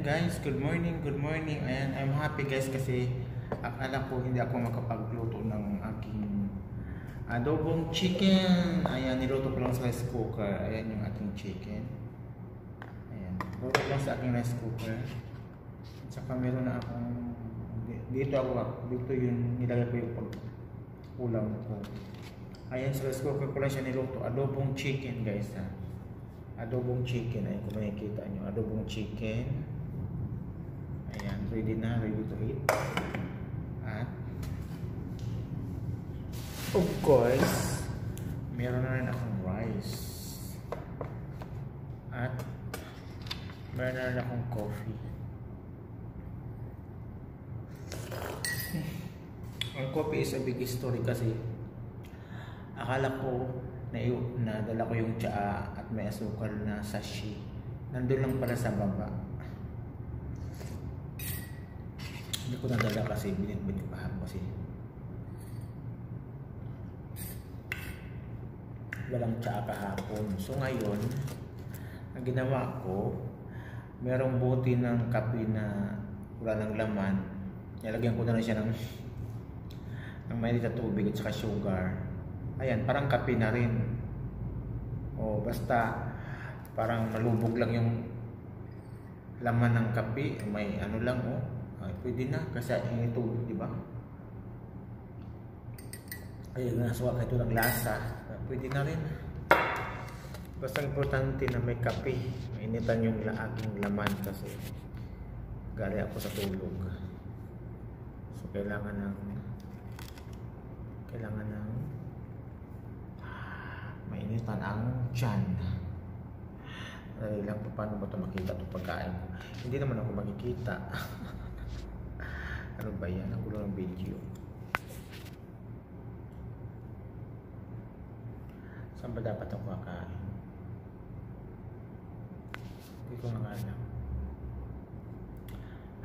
Guys, good morning, good morning. Ayan, I'm happy guys kasi akala ko hindi ako makapagluto ng aking adobong chicken. Ayan, niluto ko lang sa rice cooker. Ayan yung ating chicken. Ayan, luto lang sa aking rice cooker. At saka meron na akong dito ako, dito yung nilagay ko yung pag ulam ko. Ayan, sa rice cooker ko lang siya niluto. Adobong chicken guys ha adobong chicken ay kung makikita nyo adobong chicken ready na ready to eat at of course meron na rin akong rice at meron na rin akong coffee ang coffee is a big story kasi akala ko na nadala ko yung tsaa at may asukal na sashi. Nandun lang pala sa baba. Hindi ko nadala kasi binit-binit pa kasi. Walang tsaa kahapon. So ngayon, ang ginawa ko, merong buti ng kape na wala ng laman. Nilagyan ko na rin siya ng ng mainit na tubig at saka sugar ayan, parang kape na rin. O basta parang malubog lang yung laman ng kape, may ano lang oh. Ay, pwede na kasi ito, di ba? Ay, nasuwa ka ito ng lasa. Pwede na rin. Basta importante na may kape. Mainitan yung aking laman kasi gali ako sa tulog. So, kailangan ng kailangan ng mainitan ang tiyan. Dahil lang pa paano ba ito makita itong pagkain. Hindi naman ako makikita. ano ba yan? Ang gulo ng video. Saan ba dapat ako kakain? Hindi ko na alam.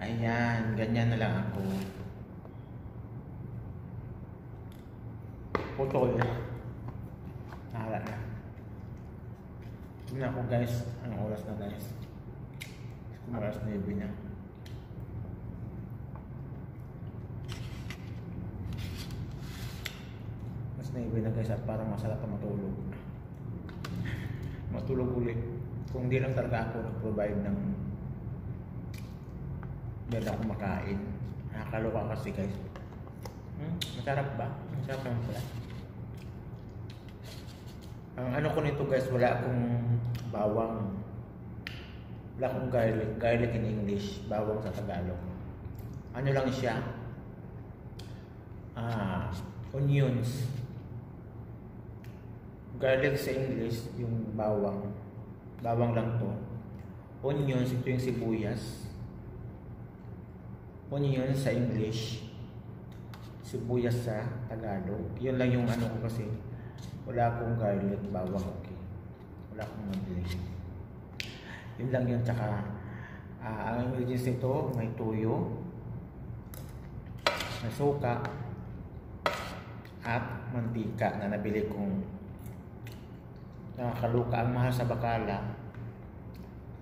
Ayan, ganyan na lang ako. Putol. Nahala na. Tignan guys. Anong oras na guys? Kung oras na ibig na. Naibi na guys at parang masarap na matulog. Matulog ulit. Kung hindi lang talaga ako nag-provide ng dala ako makain. Nakakaloka kasi guys. Hmm? Masarap ba? Masarap naman pala. Ang ano ko nito guys, wala akong bawang. Wala akong garlic. Garlic in English, bawang sa Tagalog. Ano lang siya? Ah, onions. Garlic sa English, yung bawang. Bawang lang to. Onions, ito yung sibuyas. Onions sa English. Sibuyas sa Tagalog. Yun lang yung ano ko kasi wala akong garlic, bawang, okay. Wala akong mabili. Yun lang yun, tsaka uh, ang ingredients nito, may tuyo, may suka, at mantika na nabili kong nakakaluka ang mahal sa bakala.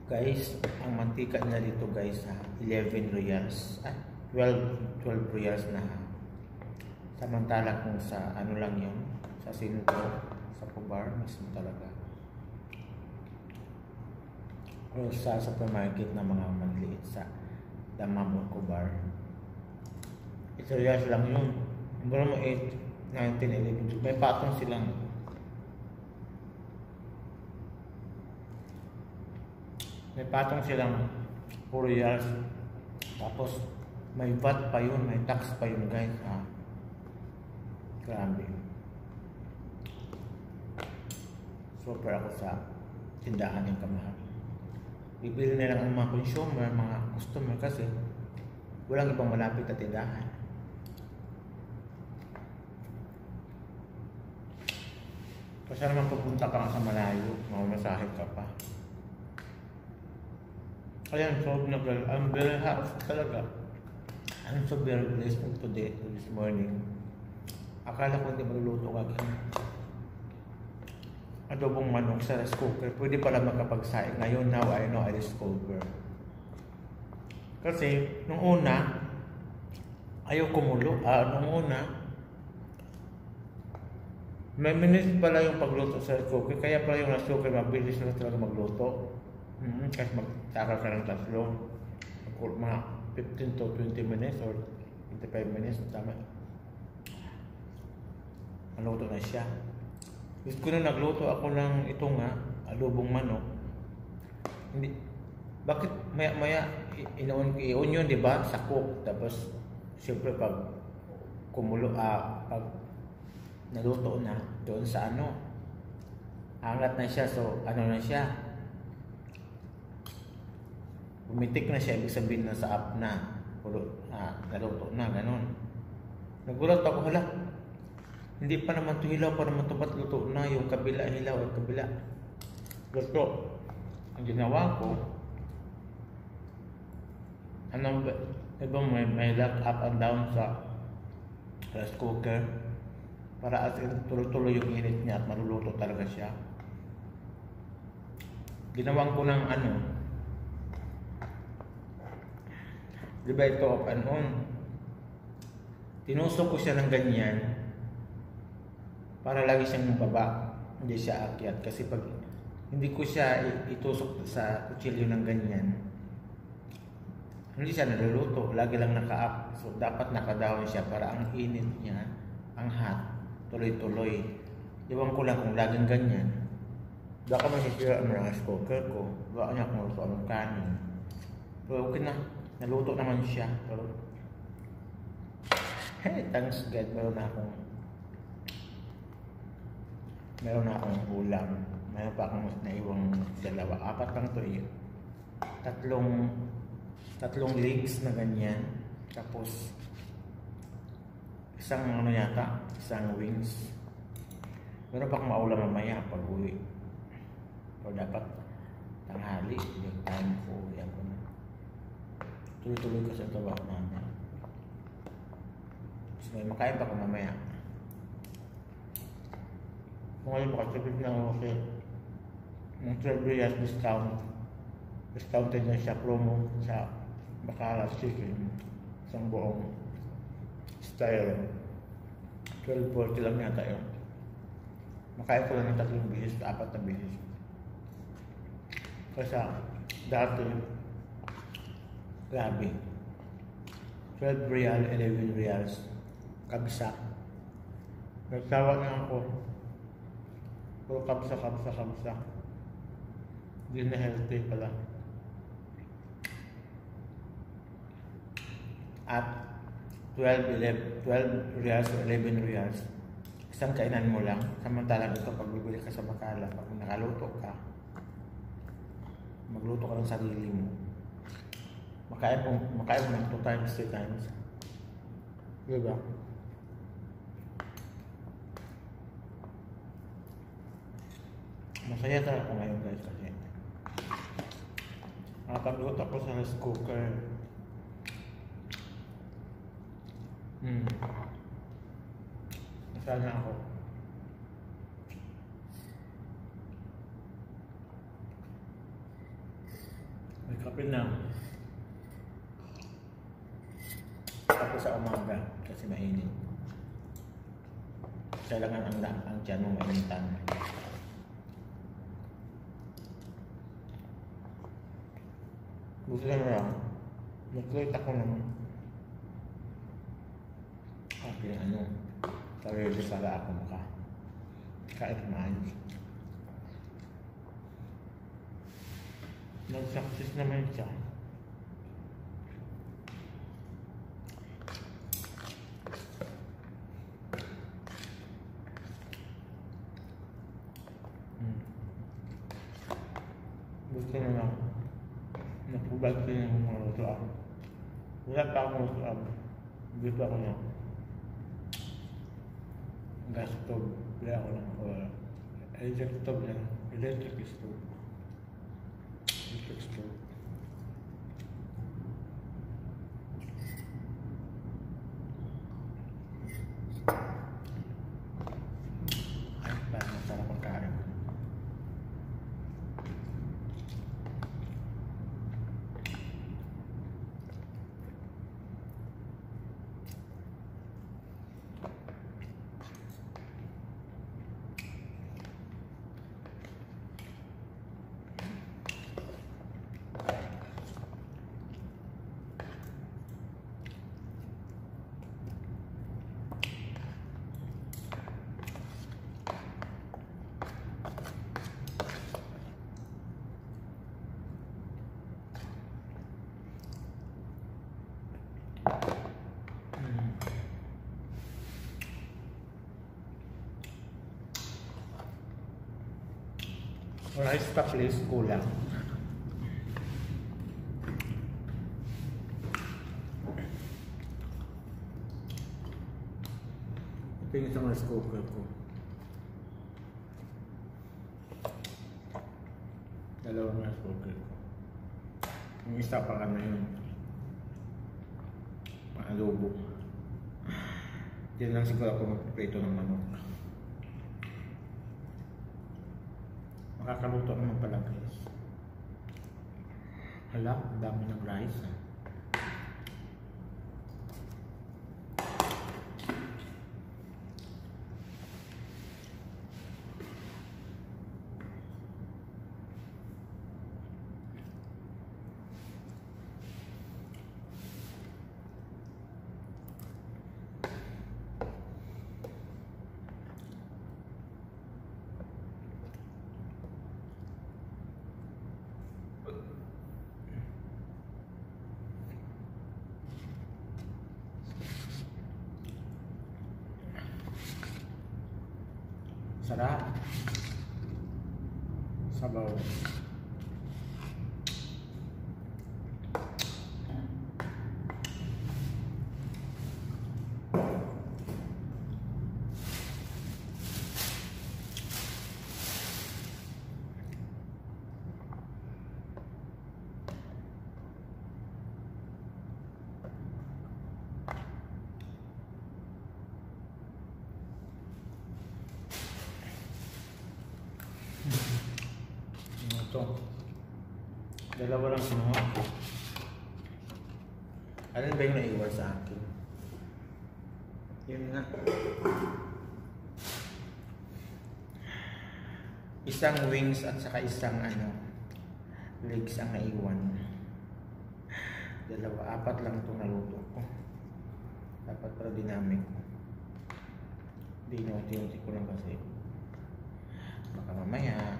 Guys, ang mantika nila dito guys, ha, 11 reals. Ay, 12, 12 reals na ha. Samantala kung sa ano lang yun, sa Sinto, sa Kubar mismo talaga. O sa supermarket na mga manliit sa Damam o Kubar. Ito years lang yun. Mura mo 8, 19, 11, may patong silang may patong silang 4 years. Tapos may VAT pa yun, may tax pa yun guys. Ha? Grabe. Super ako sa tindahan ng kamahal. Bibili na lang ang mga consumer, mga customer kasi walang ibang malapit na tindahan. Kasi naman pupunta ka sa malayo, mamamasahid ka pa. Ayan, so nag- I'm very happy talaga. I'm so very blessed today, this morning. Akala ko hindi magluluto agad adobong manok sa rice cooker. Pwede pala makapagsaing. Ngayon, now I know I discover. Kasi, nung una, ayaw kumulo. Ah, nung una, may minutes pala yung pagluto sa rice cooker, kaya pala yung rice cooker mabilis na talaga magluto. Mm-hmm. Kasi magtakal ka ng tatlo. Mga 15 to 20 minutes or 25 minutes, tama. Maluto na siya. Gusto ko na nagluto ako ng ito nga, adobong manok. Hindi, bakit maya maya inaon i-onion, di ba? Sa cook. Tapos, siyempre pag kumulo, ah, pag naluto na doon sa ano, angat na siya. So, ano na siya? Pumitik na siya. Ibig sabihin na sa up na. Pulo, ah, naluto na, ganun. Nagulat ako, hala, hindi pa naman to hilaw, pa naman to ba't luto na yung kabila, hilaw at kabila. Luto. Ang ginawa ko, ano ba, diba may, may lock up and down sa rice cooker para at tuloy-tuloy yung init niya at maluluto talaga siya. Ginawan ko ng ano, di ba ito off and on? Tinusok ko siya ng ganyan para lagi siyang baba, hindi siya akyat. Kasi pag hindi ko siya itusok sa kutsilyo ng ganyan, hindi siya naluluto, lagi lang naka-up. So, dapat nakadahon siya para ang init niya, ang hot, tuloy-tuloy. Iwan ko lang kung laging ganyan. Baka masisira ang rice cooker ko. Baka niya kung ang kanin. Pero okay na. Naluto naman siya. Pero, hey, thanks God, meron na akong meron na akong ulam. Meron pa akong naiwang dalawa. Apat lang to eh. Tatlong tatlong legs na ganyan. Tapos isang ano yata, isang wings. Meron pa akong maulam mamaya pag uwi. Pero dapat tanghali, yung time ko, yan ko. Tuloy-tuloy ko sa trabaho namin. So, may makain pa ko mamaya. Kung ngayon makatipid na ako kasi ng 12 reals discount. Discounted na siya promo sa Bacala Chicken. Isang buong style. 12.40 lang yata yun. Makain ko lang ng tatlong bisis, apat na bisis. Kasi dati, grabe. 12 real, 11 reals. Kabisa. Nagsawa na ako. Puro kabsa, kabsa, kabsa. Hindi na healthy pala. At 12, 11, 12 reals or 11 reals, isang kainan mo lang. Samantalang ito, pag bibili ka sa Bacala, pag nakaluto ka, magluto ka ng sarili mo. Makain mo, makain mo ng 2 times, 3 times. Diba? Masaya talaga ako ngayon guys kasi nakapagluto ako sa rice cooker. Hmm. Masaya ako. May kape na. Tapos sa umaga kasi mainit. Kailangan ang, ang tiyan mo mainitan. Buti lang lang. Nag-create ako ng aking ano. Sarili para ako maka. Kahit maayos. Nag-success naman siya. Hmm. Buti na lang. Napubag ko yung mga lutuan. Wala pa akong lutuan. Dito ako na. Gas stove. Wala ako lang. Wala. Electric stove lang. Electric stove. Electric stove. Ay, parang masarap ang kain. Rice pa please, kulang. Ito yung isang rice cooker ko. Dalawang rice cooker ko. Yung isa pa ano yun. Pang-adobo. Diyan lang siguro ako magprito ng manok. Makakaluto naman pala guys. Hala, dami ng rice ah. Sarap. Sabaw. Dalawa lang sinuha ko. Ano ba yung naiwan sa akin? Yun nga. Isang wings at saka isang ano, legs ang naiwan. Dalawa, apat lang itong naluto ko. Dapat para dinami ko. Hindi inuti-uti ko lang kasi. Baka mamaya,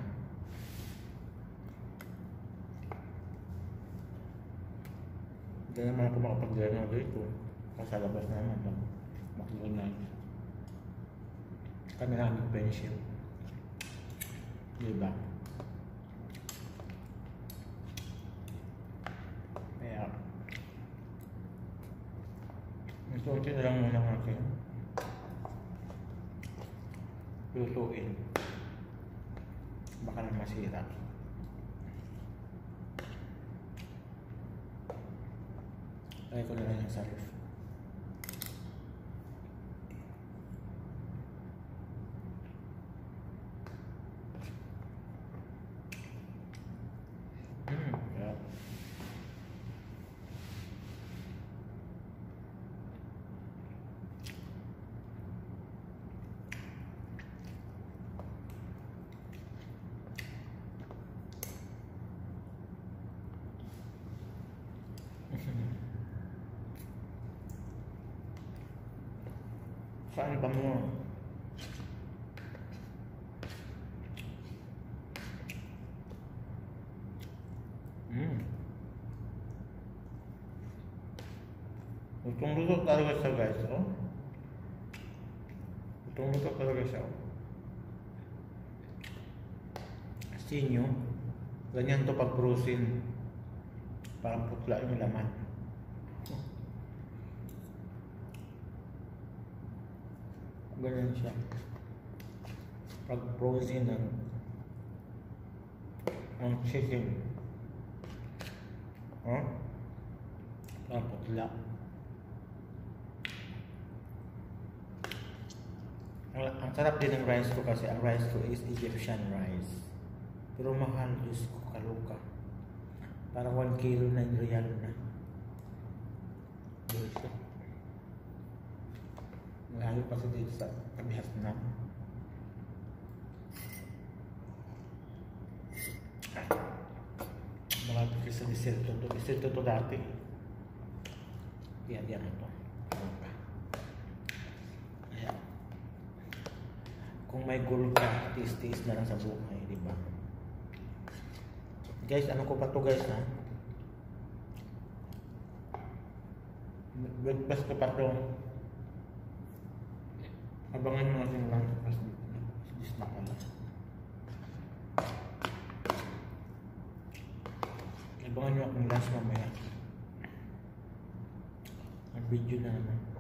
Hindi naman ako makapag-journal dito. Kung sa labas naman, mag makikita Kami lang ang friendship. Diba? Kaya, isuotin na lang muna natin. Lutuin. Baka na masira. Lagay ko na lang yung sa ref. Mm, Saan ba mo? Mm. Lutong-luto talaga siya guys, oh. Lutong-luto talaga siya. oh. Kasi ganyan to pag brusin. Parang putla yung laman. Ganyan siya. Pag frozen ng ang chicken. Huh? Parang putla. Ang, ang sarap din ng rice ko kasi ang rice ko is Egyptian rice. Pero mahal, Diyos ko, kaluka. Parang 1 kilo na real na. Diyos ko. Lalo pa sa dito sa kabihas na. Malapit ka sa diserto to. Diserto to dati. Yan, yan ito. Ayan. Kung may goal ka, tiis-tiis na lang sa buhay, di ba? Guys, ano ko pa to guys ha? Breakfast ko pa to. Abangan nyo natin lang ito plus dito. Dislock na lang. Abangan nyo akong last mamaya. Nag-video na naman.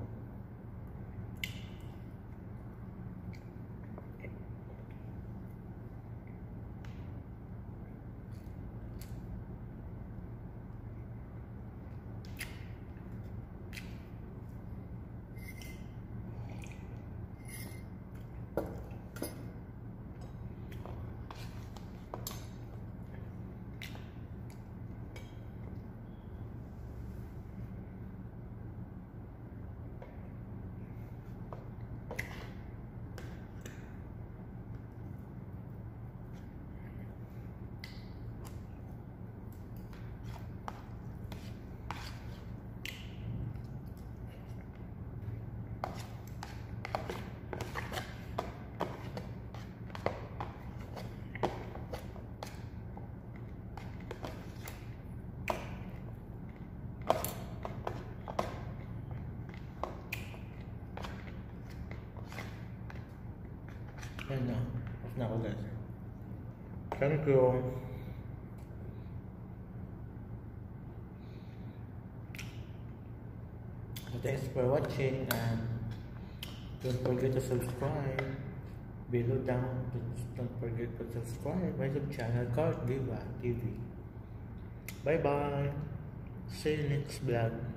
Ayun na. Off na ako guys. Thank you. Thanks for watching and don't forget to subscribe. Below down, don't forget to subscribe my YouTube channel called Viva TV. Bye bye. Salix blood